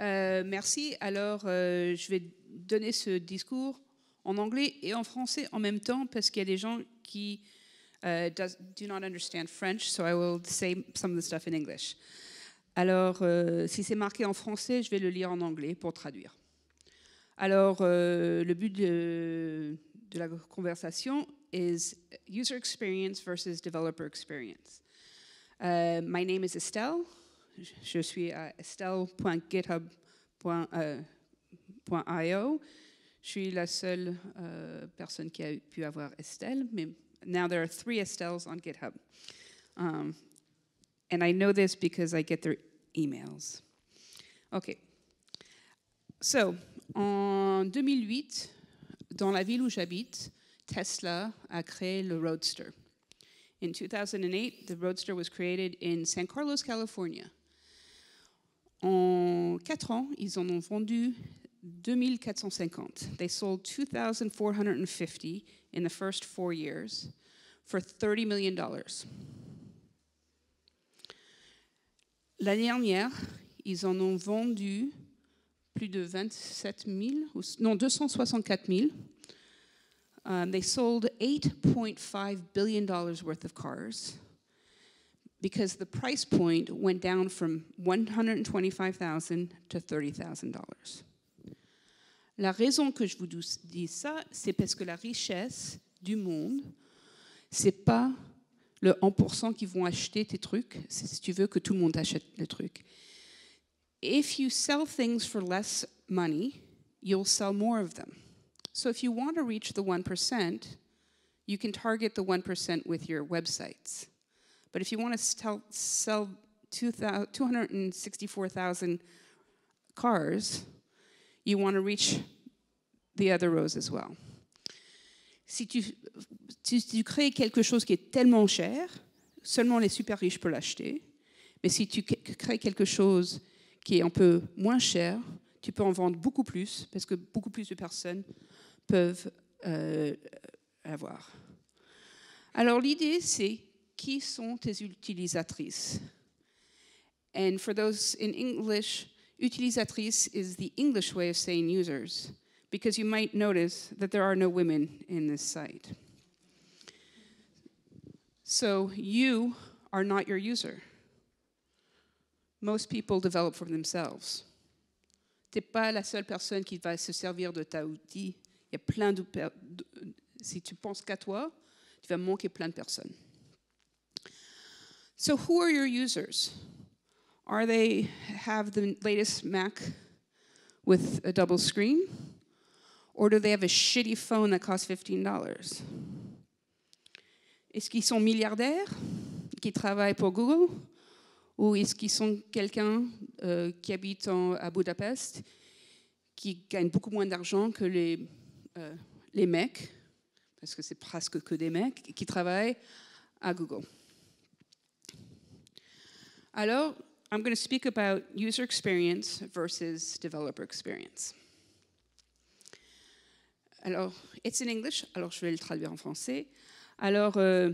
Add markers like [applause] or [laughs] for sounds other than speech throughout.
Euh, merci. Alors, euh, je vais donner ce discours en anglais et en français en même temps parce qu'il y a des gens qui uh, does, do not understand French, so I will say some of the stuff in English. Alors, euh, si c'est marqué en français, je vais le lire en anglais pour traduire. Alors, euh, le but de, la conversation is user experience versus developer experience. My name is Estelle. Je suis à estelle.github.io. Euh, je suis la seule euh, personne qui a pu avoir Estelle, mais now there are three Estelles on GitHub. Um, and I know this because I get their emails. OK. So, en 2008, dans la ville où j'habite, Tesla a créé le Roadster. In 2008, the Roadster was created in San Carlos, California. En quatre ans, ils en ont vendu 2450. They sold 2,450 in the first four years for $30 million. L'année dernière, ils en ont vendu plus de 27 000, non, 264 000. Um, they sold $8.5 billion worth of cars because the price point went down from 125,000 to $30,000. La raison que je vous dis ça, c'est parce que la richesse du monde, c'est pas le 1% qui vont acheter tes trucs, c'est si tu veux que tout le monde achète le truc. If you sell things for less money, you'll sell more of them. So if you want to reach the 1%, you can target the 1% with your websites. But if you want to sell, sell 264,000 cars, you want to reach the other rows as well. Si tu, tu crées quelque chose qui est tellement cher, seulement les super riches peuvent l'acheter. Mais si tu crées quelque chose qui est un peu moins cher, tu peux en vendre beaucoup plus parce que beaucoup plus de personnes peuvent euh, avoir. Alors l'idée, c'est qui sont tes utilisatrices? And for those in English, utilisatrice is the English way of saying users, because you might notice that there are no women in this site. So you are not your user. Most people develop for themselves. Tu n'es pas la seule personne qui va se servir de ta outil. Il y a plein si tu penses qu'à toi, tu vas manquer plein de personnes. So who are your users? Are they have the latest Mac with a double screen? Or do they have a shitty phone that costs $15? Est-ce qu'ils sont milliardaires qui travaillent pour Google? Ou est-ce qu'ils sont quelqu'un euh, qui habite en, à Budapest qui gagne beaucoup moins d'argent que les, euh, les mecs, parce que c'est presque que des mecs, qui travaillent à Google? Alors, I'm going to speak about user experience versus developer experience. Alors, it's in English, alors je vais le traduire en français. Alors, euh,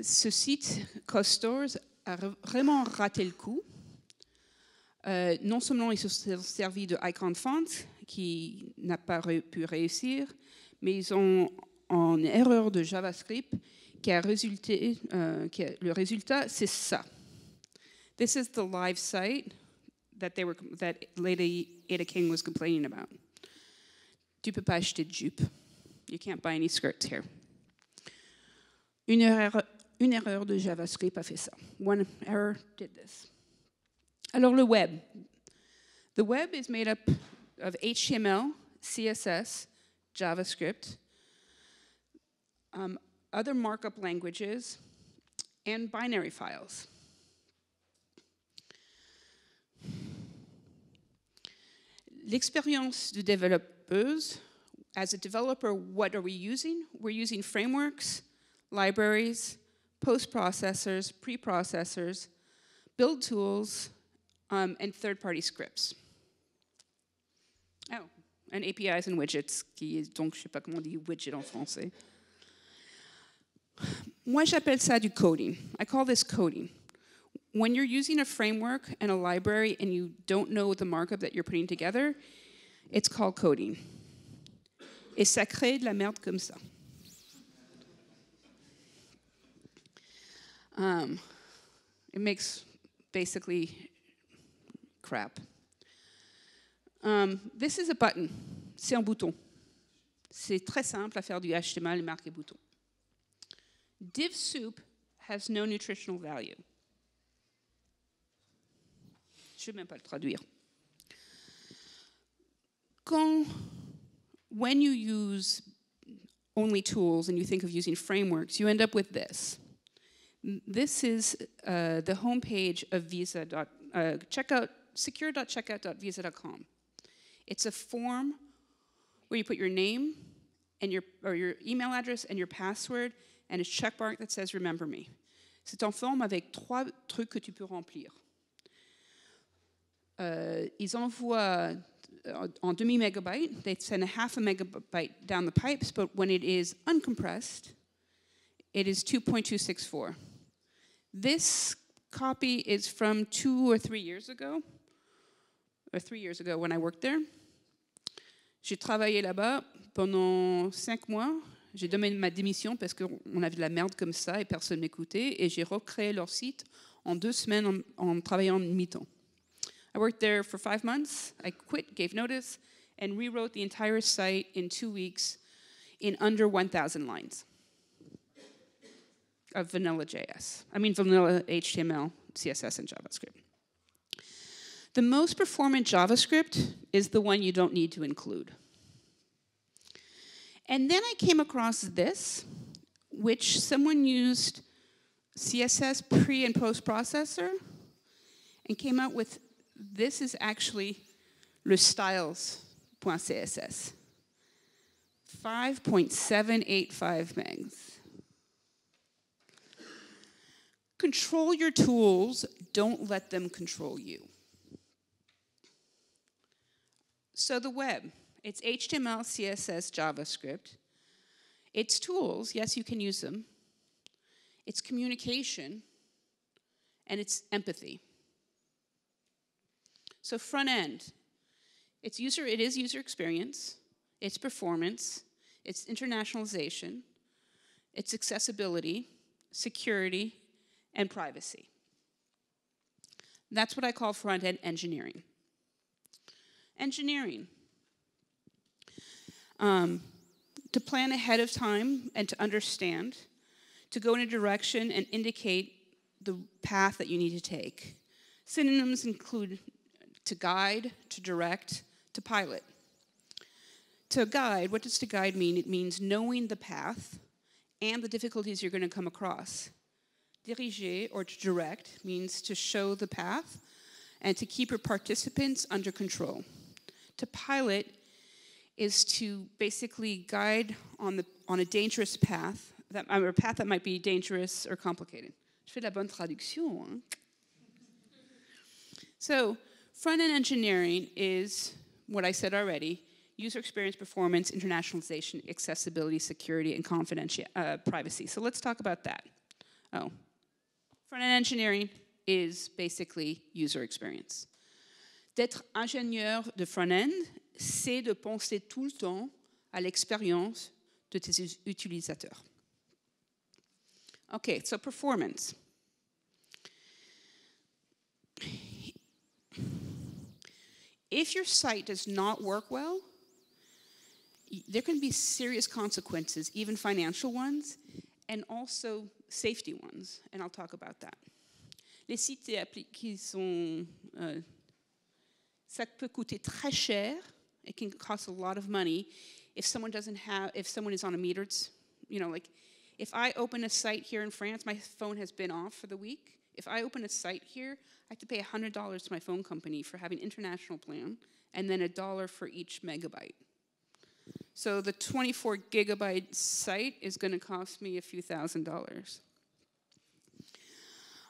ce site, CoStores, a vraiment raté le coup. Euh, non seulement ils se sont servis de Icon Font, qui n'a pas pu réussir, mais ils ont une erreur de JavaScript qui a résulté, euh, qui a, le résultat, c'est ça. This is the live site that, they were, that Lady Ada King was complaining about. Tu pas de jupe. You can't buy any skirts here. Une erreur, une erreur de JavaScript a fait ça. One error did this. Alors le web. The web is made up of HTML, CSS, JavaScript, um, other markup languages, and binary files. L'expérience de développeuse, as a developer, what are we using? We're using frameworks, libraries, post-processors, pre-processors, build tools, um, and third-party scripts. Oh, and APIs and widgets, qui est donc, je sais pas comment on dit widget en français. Moi, j'appelle ça du coding. I call this coding. When you're using a framework and a library and you don't know the markup that you're putting together, it's called coding. Et ça crée de la merde comme ça. Um, it makes basically crap. Um, this is a button. C'est un bouton. C'est très simple à faire du HTML marqué bouton. Div soup has no nutritional value. Même pas le traduire. Quand, when you use only tools and you think of using frameworks, you end up with this. This is uh, the homepage of Visa. Uh, checkout, secure.checkout.visa.com. It's a form where you put your name and your, or your email address and your password and a checkmark that says remember me. C'est en forme avec trois trucs que tu peux remplir. Uh, ils envoient en demi megabyte, they send a half a megabyte down the pipes, but when it is uncompressed, it is 2.264. This copy is from two or three years ago, or three years ago when I worked there. J'ai travaillé là-bas pendant cinq mois. J'ai donné ma démission parce qu'on avait de la merde comme ça et personne m'écoutait. Et j'ai recréé leur site en deux semaines en, en travaillant en mi-temps. I worked there for five months. I quit, gave notice, and rewrote the entire site in two weeks in under 1,000 lines of vanilla JS. I mean, vanilla HTML, CSS, and JavaScript. The most performant JavaScript is the one you don't need to include. And then I came across this, which someone used CSS pre and post processor and came out with this is actually le styles.css. 5.785 megs. Control your tools, don't let them control you. So the web, it's HTML, CSS, JavaScript. It's tools, yes, you can use them. It's communication, and it's empathy. So front end, it's user, it is user experience, it's performance, it's internationalization, it's accessibility, security, and privacy. That's what I call front end engineering. Engineering. Um, to plan ahead of time and to understand, to go in a direction and indicate the path that you need to take. Synonyms include to guide, to direct, to pilot. To guide, what does to guide mean? It means knowing the path and the difficulties you're going to come across. Diriger, or to direct, means to show the path and to keep your participants under control. To pilot is to basically guide on, the, on a dangerous path, that, or a path that might be dangerous or complicated. Je fais la bonne traduction. Hein? So, front end engineering is what I said already user experience, performance, internationalization, accessibility, security, and confidential uh, privacy. So let's talk about that. Oh, front end engineering is basically user experience. D'être ingénieur de front end, c'est de penser tout le temps à l'expérience de tes utilisateurs. Okay, so performance. If your site does not work well, there can be serious consequences, even financial ones, and also safety ones, and I'll talk about that. Les sites qui sont, euh, ça peut coûter très cher. It can cost a lot of money if someone doesn't have, if someone is on a metered, you know, like if I open a site here in France, my phone has been off for the week. If I open a site here, I have to pay $100 to my phone company for having international plan and then a dollar for each megabyte. So the 24 gigabyte site is going to cost me a few thousand dollars.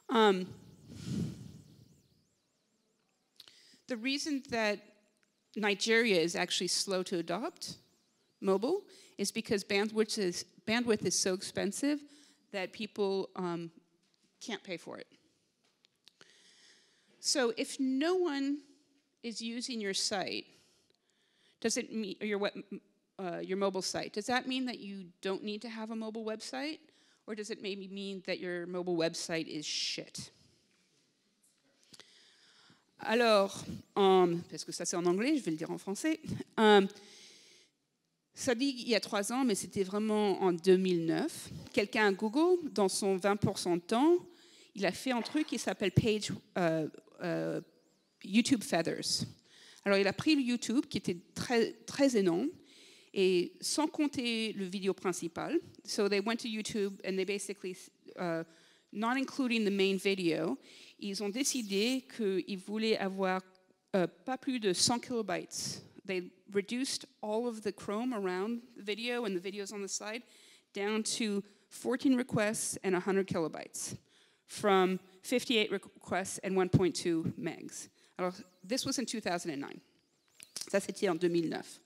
Um, the reason that Nigeria is actually slow to adopt mobile is because bandwidth is, bandwidth is so expensive that people um, can't pay for it. So if no one is using your site, does it mean your web, uh, your mobile site? Does that mean that you don't need to have a mobile website, or does it maybe mean that your mobile website is shit? Alors, um, parce que ça c'est en anglais, je vais le dire en français. Um, ça dit il y a trois ans, mais c'était vraiment en 2009. Quelqu'un à Google, dans son 20% de temps, il a fait un truc qui s'appelle Page uh, uh, YouTube Feathers. Alors, il a pris le YouTube qui était très, très énorme et sans compter le vidéo principal. So they went to YouTube and they basically, uh, not including the main video, ils ont décidé qu'ils voulaient avoir uh, pas plus de 100 kilobytes. They reduced all of the Chrome around the video and the videos on the side down to 14 requests and 100 kilobytes from 58 requests and 1.2 megs. Alors, this was in 2009. Ça, c'était en 2009.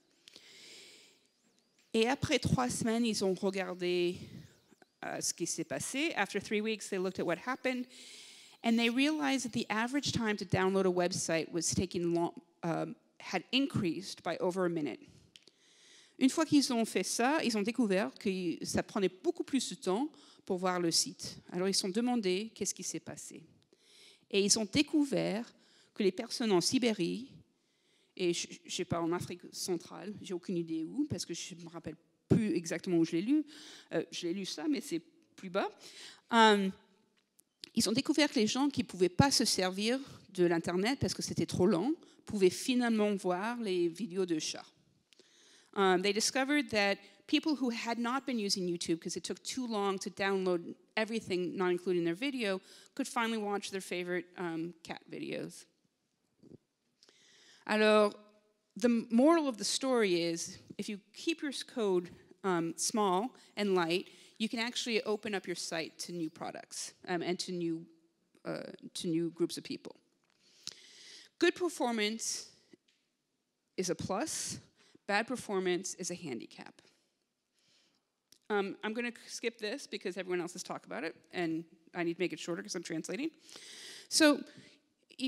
Et après trois semaines, ils ont regardé uh, ce qui s'est passé. After three weeks, they looked at what happened, and they realized that the average time to download a website was taking long, um, had increased by over a minute. Une fois qu'ils ont fait ça, ils ont découvert que ça prenait beaucoup plus de temps pour voir le site. Alors ils se sont demandé qu'est-ce qui s'est passé. Et ils ont découvert que les personnes en Sibérie, et je ne sais pas, en Afrique centrale, j'ai aucune idée où, parce que je ne me rappelle plus exactement où je l'ai lu. Euh, je l'ai lu ça, mais c'est plus bas. Um, ils ont découvert que les gens qui ne pouvaient pas se servir de l'Internet parce que c'était trop lent pouvaient finalement voir les vidéos de chats. Um, they discovered that people who had not been using YouTube because it took too long to download everything, not including their video, could finally watch their favorite um, cat videos. Alors, the moral of the story is if you keep your code um, small and light, you can actually open up your site to new products um, and to new, uh, to new groups of people. Good performance is a plus, bad performance is a handicap. Um, I'm going to skip this because everyone else has talked about it, and I need to make it shorter because I'm translating. So,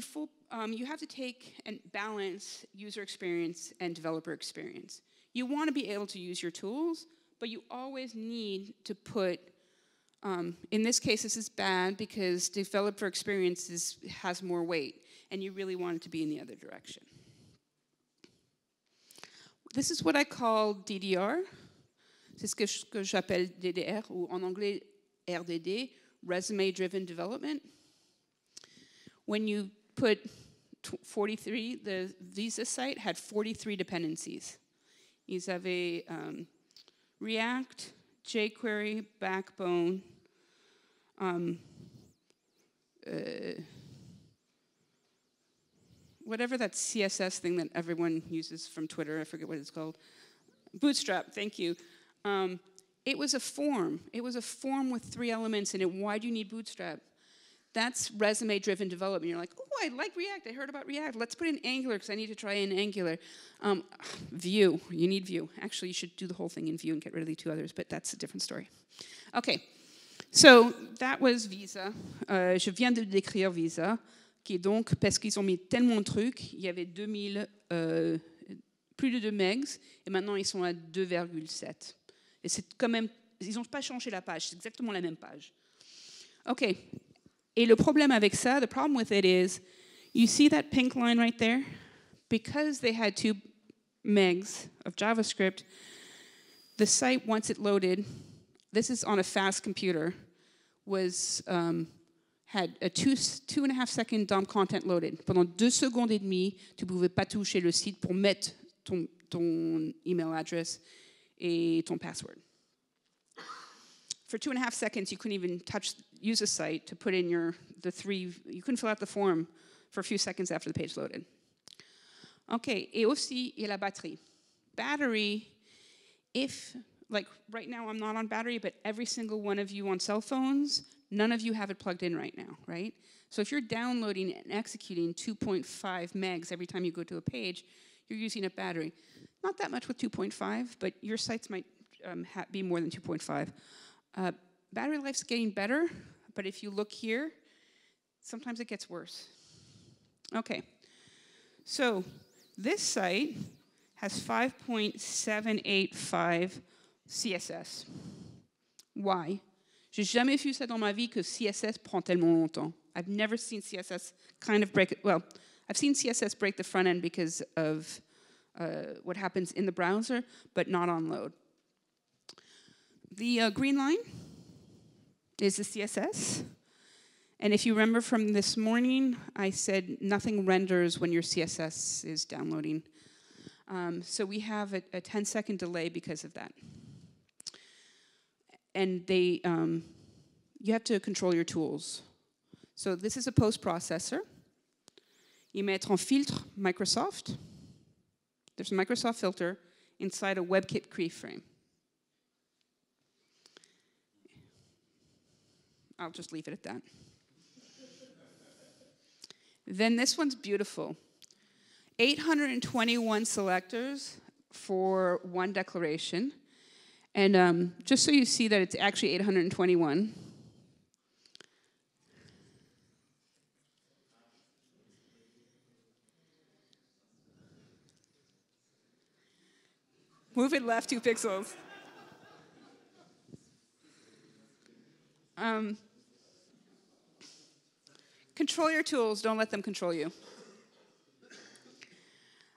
faut, um, you have to take and balance user experience and developer experience. You want to be able to use your tools, but you always need to put, um, in this case, this is bad because developer experience is, has more weight, and you really want it to be in the other direction. This is what I call DDR. C'est ce que j'appelle DDR, ou en anglais RDD, Resume Driven Development. When you put 43, the Visa site had 43 dependencies. Ils avaient um, React, jQuery, Backbone, um, uh, whatever that CSS thing that everyone uses from Twitter, I forget what it's called. Bootstrap, thank you. Um, it was a form. It was a form with three elements in it. Why do you need Bootstrap? That's resume driven development. You're like, oh, I like React. I heard about React. Let's put in Angular because I need to try in Angular. Um, Vue, you need Vue. Actually, you should do the whole thing in Vue and get rid of the two others, but that's a different story. Okay, so that was Visa. Uh, je viens de décrire Visa, qui est donc, parce qu'ils ont mis tellement de trucs, il y avait 2000, euh, plus de 2 megs, et maintenant ils sont à 2,7. Et c'est quand même, ils n'ont pas changé la page, c'est exactement la même page. OK, Et le problème avec ça, the problem with it is, you see that pink line right there? Because they had two megs of JavaScript, the site, once it loaded, this is on a fast computer, was um, had a two, two and a half second DOM content loaded. Pendant deux secondes et demie, tu pouvais pas toucher le site pour mettre ton, ton email address et ton password for two and a half seconds, you couldn't even touch, use a site to put in your, the three, you couldn't fill out the form for a few seconds after the page loaded. Okay, et aussi, et la batterie. Battery, if, like right now I'm not on battery, but every single one of you on cell phones, none of you have it plugged in right now, right? So if you're downloading and executing 2.5 megs every time you go to a page, you're using a battery. Not that much with 2.5, but your sites might um, be more than 2.5. Uh, battery life's getting better, but if you look here, sometimes it gets worse. Okay. So this site has 5.785 CSS. Why? J'ai jamais vu ça dans ma vie que CSS prend tellement longtemps. I've never seen CSS kind of break. Well, I've seen CSS break the front end because of uh, what happens in the browser, but not on load. The uh, green line is the CSS. And if you remember from this morning, I said nothing renders when your CSS is downloading. Um, so we have a, a 10 second delay because of that. And they, um, you have to control your tools. So this is a post processor. You mettre en filtre Microsoft. There's a Microsoft filter inside a WebKit keyframe. I'll just leave it at that. then this one's beautiful. 821 selectors for one declaration. And um, just so you see that it's actually 821. Move it left two pixels. Um, control your tools, don't let them control you.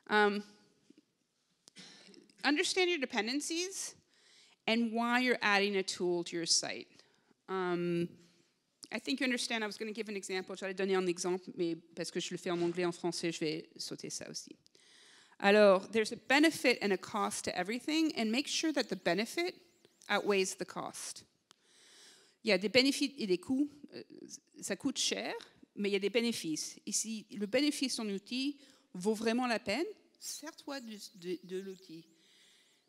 Um, understand your dependencies and why you're adding a tool to your site. Um, I think you understand, I was going to give an example, j'allais donner un exemple, mais parce que je le fais en anglais, en français, je vais sauter ça aussi. Alors, there's a benefit and a cost to everything, and make sure that the benefit outweighs the cost. Il y a des bénéfices et des coûts, euh, ça coûte cher, mais il y a des bénéfices. Et si le bénéfice ton outil vaut vraiment la peine, sers-toi de l'outil.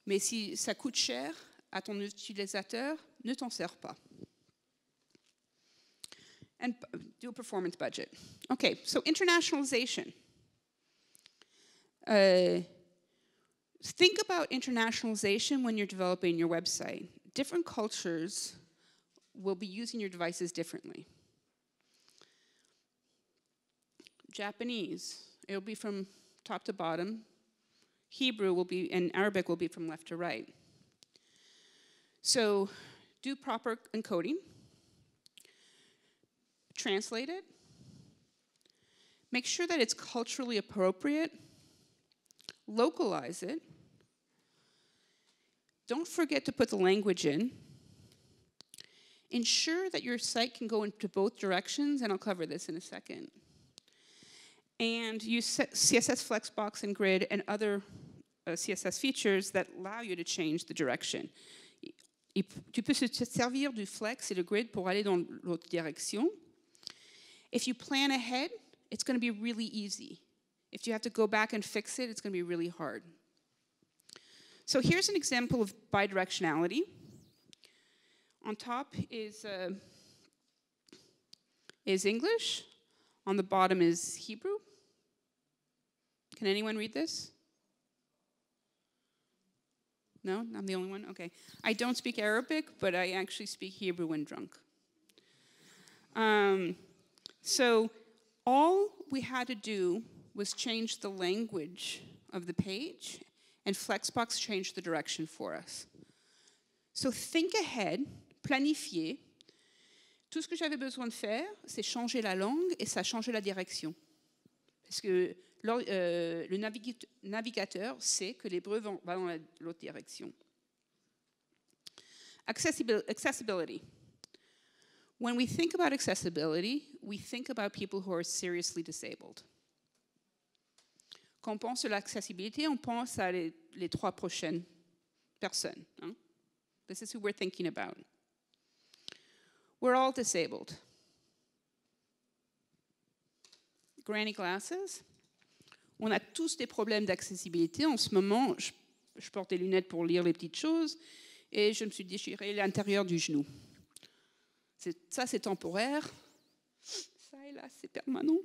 Mais si ça coûte cher à ton utilisateur, ne t'en sers pas. And do a performance budget. Okay, so internationalization. Uh, think about internationalization when you're developing your website. Different cultures will be using your devices differently. Japanese, it'll be from top to bottom. Hebrew will be, and Arabic will be from left to right. So do proper encoding, translate it, make sure that it's culturally appropriate, localize it. Don't forget to put the language in. Ensure that your site can go into both directions, and I'll cover this in a second. And use CSS Flexbox and Grid and other uh, CSS features that allow you to change the direction. Et tu peux se servir du Flex et du Grid pour aller dans l'autre direction. If you plan ahead, it's going to be really easy. If you have to go back and fix it, it's going to be really hard. So here's an example of bidirectionality. On top is, uh, is English. On the bottom is Hebrew. Can anyone read this? No, I'm the only one? Okay. I don't speak Arabic, but I actually speak Hebrew when drunk. Um, so all we had to do was change the language of the page, and Flexbox changed the direction for us. So think ahead, planifier. Tout ce que j'avais besoin de faire, c'est changer la langue et ça a changé la direction. Parce que le navigateur sait que l'hébreu va dans l'autre direction. Accessibility. When we think about accessibility, we think about people who are seriously disabled. Quand on pense à l'accessibilité, on pense à les, les trois prochaines personnes. Hein? This is who we're thinking about. We're all disabled. Granny glasses. On a tous des problèmes d'accessibilité. En ce moment, je, porte des lunettes pour lire les petites choses et je me suis déchiré l'intérieur du genou. Ça, c'est temporaire. Ça et là, c'est permanent.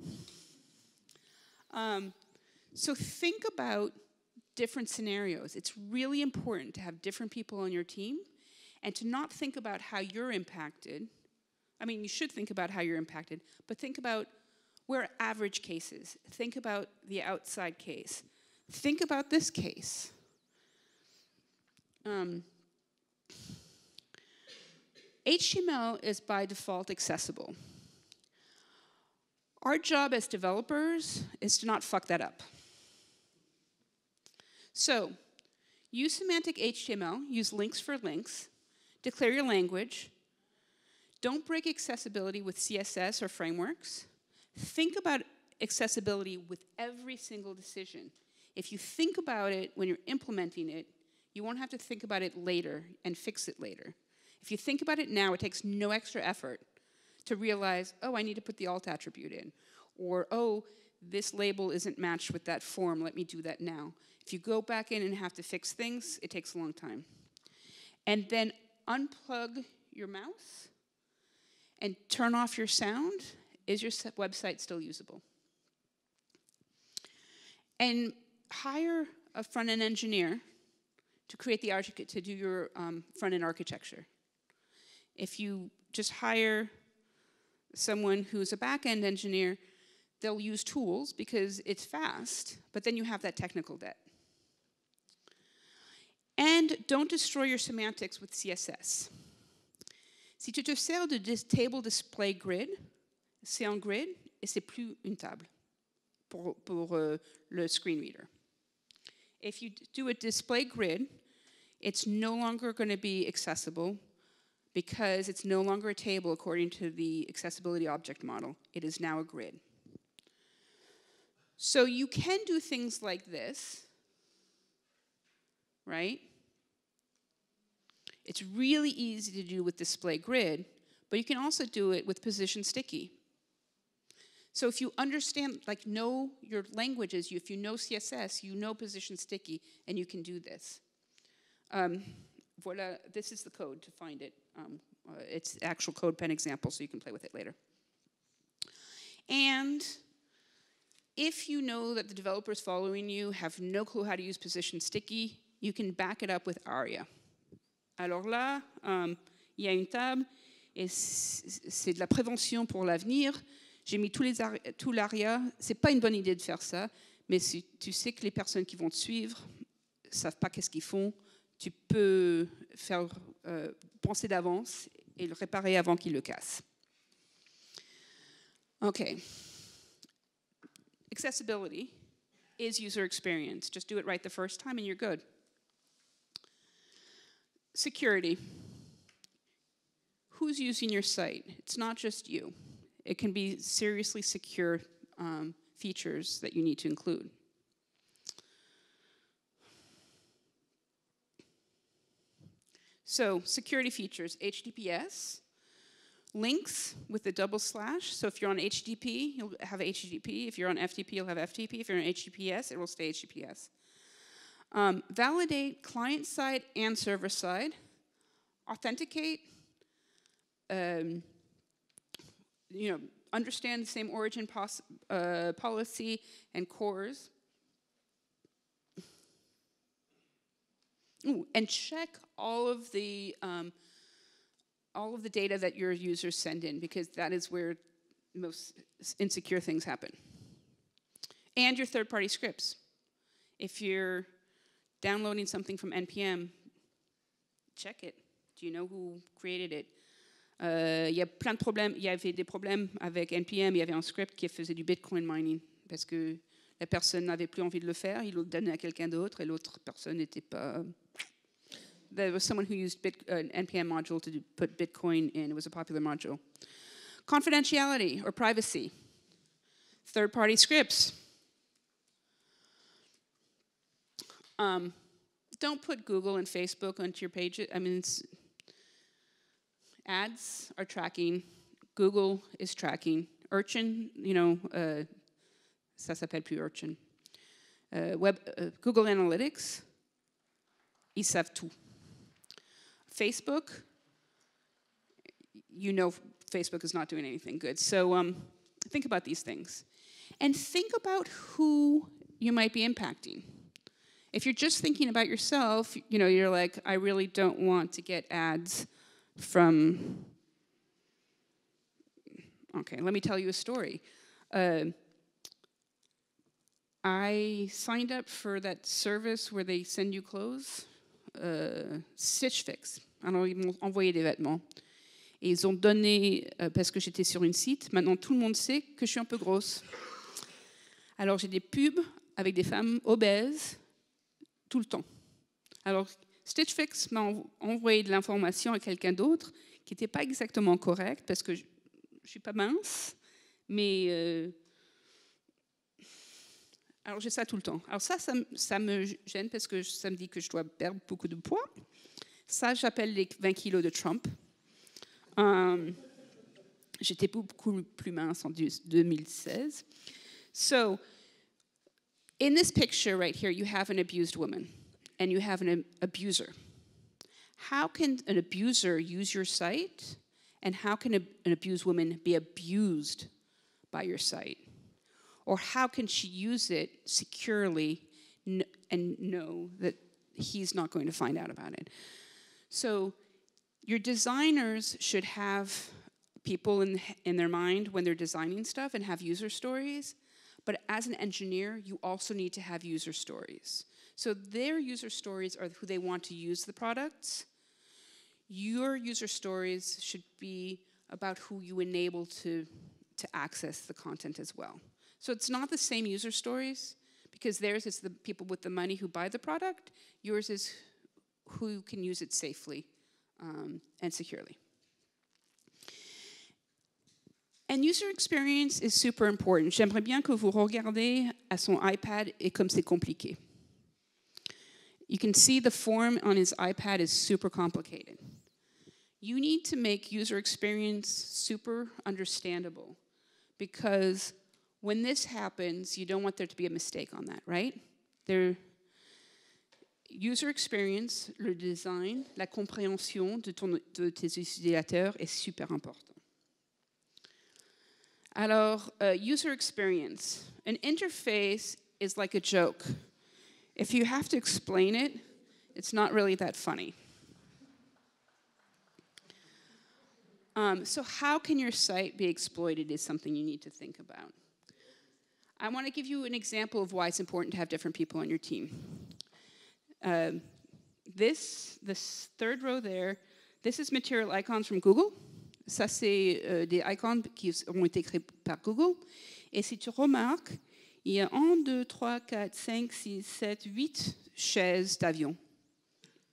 Um, so think about different scenarios. It's really important to have different people on your team and to not think about how you're impacted. I mean, you should think about how you're impacted, but think about We're average cases. Think about the outside case. Think about this case. Um, HTML is by default accessible. Our job as developers is to not fuck that up. So, use semantic HTML, use links for links, declare your language, don't break accessibility with CSS or frameworks. Think about accessibility with every single decision. If you think about it when you're implementing it, you won't have to think about it later and fix it later. If you think about it now, it takes no extra effort to realize, oh, I need to put the alt attribute in. Or, oh, this label isn't matched with that form, let me do that now. If you go back in and have to fix things, it takes a long time. And then unplug your mouse and turn off your sound. Is your website still usable? And hire a front end engineer to create the to do your um, front end architecture. If you just hire someone who's a back end engineer, they'll use tools because it's fast, but then you have that technical debt. And don't destroy your semantics with CSS. Si tu te sers de table display grid, c'est un grid et c'est plus une table pour, pour uh, le screen reader. If you do a display grid, it's no longer going to be accessible because it's no longer a table according to the accessibility object model. It is now a grid. So you can do things like this, right? It's really easy to do with display grid, but you can also do it with position sticky. So if you understand, like know your languages, if you know CSS, you know position sticky, and you can do this. Um, voila, this is the code to find it. Um, uh, it's actual CodePen example, so you can play with it later. And if you know that the developers following you have no clue how to use position sticky, you can back it up with ARIA. Alors là, um, il y a une table et c'est de la prévention pour l'avenir. J'ai mis tout l'ARIA. C'est pas une bonne idée de faire ça, mais si tu sais que les personnes qui vont te suivre savent pas qu'est-ce qu'ils font, tu peux faire euh, penser d'avance et le réparer avant qu'il le casse. Okay. Accessibility is user experience. Just do it right the first time and you're good. Security. Who's using your site? It's not just you. It can be seriously secure um, features that you need to include. So security features, HTTPS, links with a double slash. So if you're on HTTP, you'll have HTTP. If you're on FTP, you'll have FTP. If you're on HTTPS, it will stay HTTPS. Um, validate client side and server side. Authenticate. Um, you know, understand the same origin uh, policy and CORS. Ooh, and check all of the um, all of the data that your users send in because that is where most insecure things happen. And your third-party scripts. If you're downloading something from npm, check it. Do you know who created it? Euh, il y a plein de problèmes. Il y avait des problèmes avec npm. Il y avait un script qui faisait du Bitcoin mining parce que la personne n'avait plus envie de le faire. Il le donnait à quelqu'un d'autre et l'autre personne n'était pas there was someone who used Bit, uh, an NPM module to do, put Bitcoin in. It was a popular module. Confidentiality or privacy. Third party scripts. Um, don't put Google and Facebook onto your page. I mean, ads are tracking, Google is tracking. Urchin, you know, uh, ça s'appelle plus Urchin. Uh, web, uh, Google Analytics, ils savent tout. Facebook, you know Facebook is not doing anything good. So um, think about these things. And think about who you might be impacting. If you're just thinking about yourself, you know, you're like, I really don't want to get ads from. Okay, let me tell you a story. Uh, I signed up for that service where they send you clothes, uh, Stitch Fix. Alors, ils m'ont envoyé des vêtements. Et ils ont donné, euh, parce que j'étais sur une site, maintenant tout le monde sait que je suis un peu grosse. Alors, j'ai des pubs avec des femmes obèses tout le temps. Alors, Stitch Fix m'a envoyé de l'information à quelqu'un d'autre qui n'était pas exactement correct parce que je ne suis pas mince, mais euh, alors j'ai ça tout le temps. Alors ça, ça, me gêne parce que ça me dit que je dois perdre beaucoup de poids. Ça, j'appelle les 20 kilos de Trump. Euh, j'étais beaucoup plus mince en 2016. So, in this picture right here, you have an abused woman and you have an abuser. How can an abuser use your site? And how can an abused woman be abused by your site? Or how can she use it securely and know that he's not going to find out about it? So, your designers should have people in, in their mind when they're designing stuff and have user stories. But as an engineer, you also need to have user stories. So, their user stories are who they want to use the products. Your user stories should be about who you enable to, to access the content as well. So it's not the same user stories because theirs is the people with the money who buy the product. Yours is who can use it safely um, and securely. And user experience is super important. J'aimerais bien que vous regardez à son iPad et comme c'est compliqué. You can see the form on his iPad is super complicated. You need to make user experience super understandable because when this happens, you don't want there to be a mistake on that, right? There, user experience, le design, la compréhension de, ton, de tes utilisateurs est super important. Alors, uh, user experience. An interface is like a joke. If you have to explain it, it's not really that funny. Um, so, how can your site be exploited is something you need to think about. I want to give you an example of why it's important to have different people on your team. Um, this, this third row there, this is material icons from Google. Ça, c'est euh, des icons qui ont été créés par Google. Et si tu remarques, il y a 1, 2, 3, 4, 5, 6, 7, 8 chaises d'avion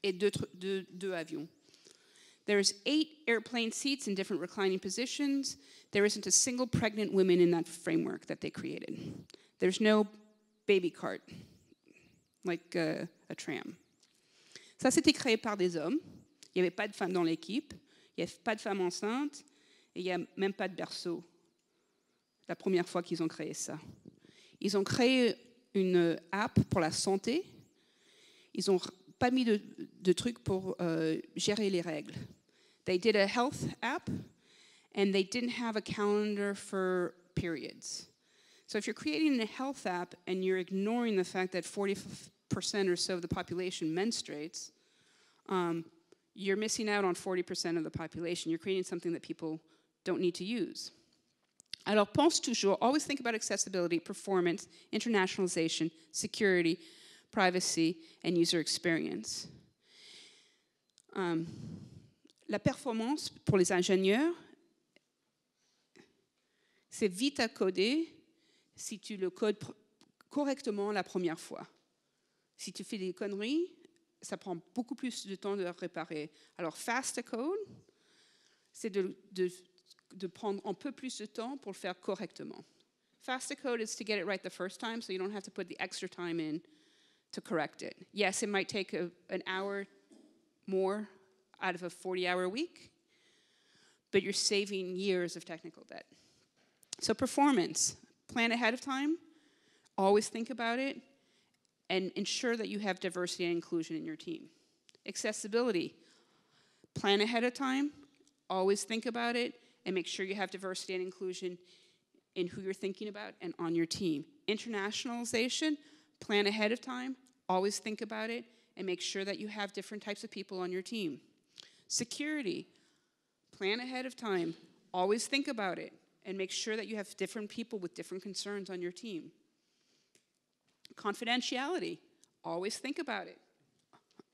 et deux, deux, deux avions. There's eight airplane seats in different reclining positions. There isn't a single pregnant woman in that framework that they created. There's no baby cart, like a, a tram. Ça, c'était créé par des hommes. Il n'y avait pas de femmes dans l'équipe. Il n'y avait pas de femmes enceintes. Et il n'y a même pas de berceau. La première fois qu'ils ont créé ça. Ils ont créé une app pour la santé. Ils n'ont pas mis de, de trucs pour euh, gérer les règles. They did a health app, and they didn't have a calendar for periods. So if you're creating a health app and you're ignoring the fact that 40% or so of the population menstruates, um, you're missing out on 40% of the population. You're creating something that people don't need to use. Alors pense toujours, always think about accessibility, performance, internationalization, security, privacy, and user experience. Um, la performance pour les ingénieurs, c'est vite à coder si tu le codes correctement la première fois. Si tu fais des conneries, ça prend beaucoup plus de temps de réparer. Alors, fast code, c'est de, de, de, prendre un peu plus de temps pour le faire correctement. Fast code is to get it right the first time, so you don't have to put the extra time in to correct it. Yes, it might take a, an hour more out of a 40 hour week, but you're saving years of technical debt. So, performance plan ahead of time, always think about it, and ensure that you have diversity and inclusion in your team. Accessibility plan ahead of time, always think about it, and make sure you have diversity and inclusion in who you're thinking about and on your team. Internationalization, plan ahead of time, always think about it, and make sure that you have different types of people on your team. Security, plan ahead of time, always think about it, and make sure that you have different people with different concerns on your team. Confidentiality, always think about it.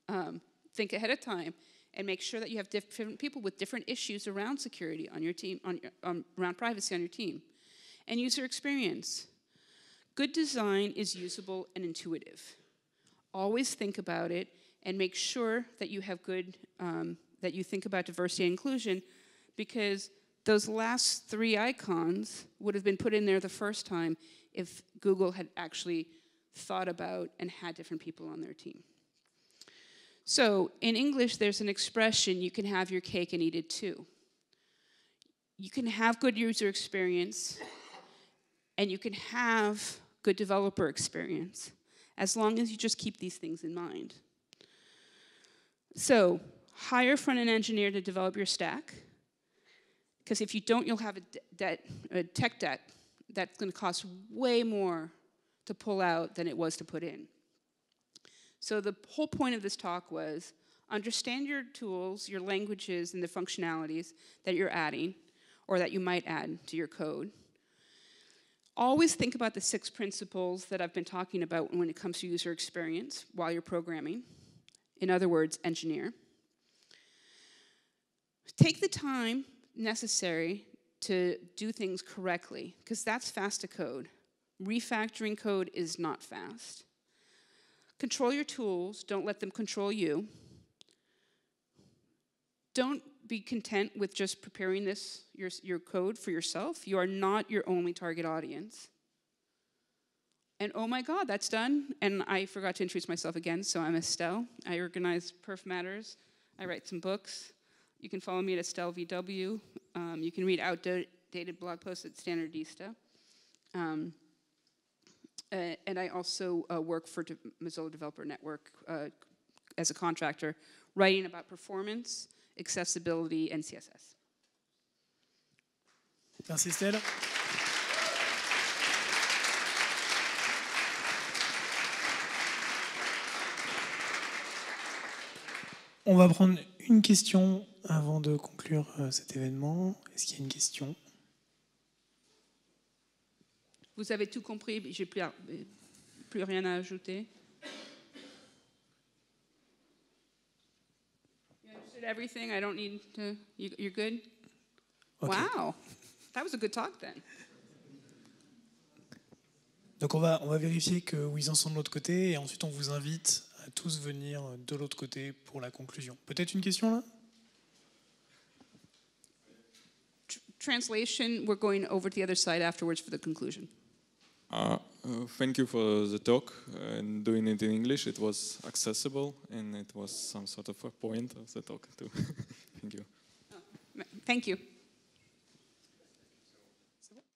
Um, think ahead of time and make sure that you have different people with different issues around security on your team, on, um, around privacy on your team. And user experience. Good design is usable and intuitive. Always think about it and make sure that you have good, um, that you think about diversity and inclusion because those last three icons would have been put in there the first time if Google had actually thought about and had different people on their team. So in English, there's an expression you can have your cake and eat it too. You can have good user experience and you can have good developer experience as long as you just keep these things in mind. So, hire front end engineer to develop your stack. Because if you don't, you'll have a, debt, a tech debt that's going to cost way more to pull out than it was to put in. So the whole point of this talk was understand your tools, your languages, and the functionalities that you're adding or that you might add to your code. Always think about the six principles that I've been talking about when it comes to user experience while you're programming. In other words, engineer. Take the time necessary to do things correctly, because that's fast to code. Refactoring code is not fast. Control your tools, don't let them control you. Don't be content with just preparing this, your, your code for yourself. You are not your only target audience. And oh my God, that's done. And I forgot to introduce myself again, so I'm Estelle. I organize Perf Matters. I write some books. You can follow me at Estelle VW. Um, you can read outdated blog posts at Standardista. Um, uh, and I also uh, work for De Mozilla Developer Network uh, as a contractor, writing about performance, accessibility, and CSS. Merci Estelle. On va prendre une question avant de conclure euh, cet événement. Est-ce qu'il y a une question? Vous avez tout compris, j'ai plus, plus rien à ajouter. You understood everything. I don't need to. You, you're good? Okay. Wow, that was a good talk then. Donc on va, on va vérifier que où ils en sont de l'autre côté et ensuite on vous invite à tous venir de l'autre côté pour la conclusion. Peut-être une question là? Translation, we're going over to the other side afterwards for the conclusion. Uh, uh, thank you for the talk and doing it in English. It was accessible and it was some sort of a point of the talk too. [laughs] thank you. Thank you.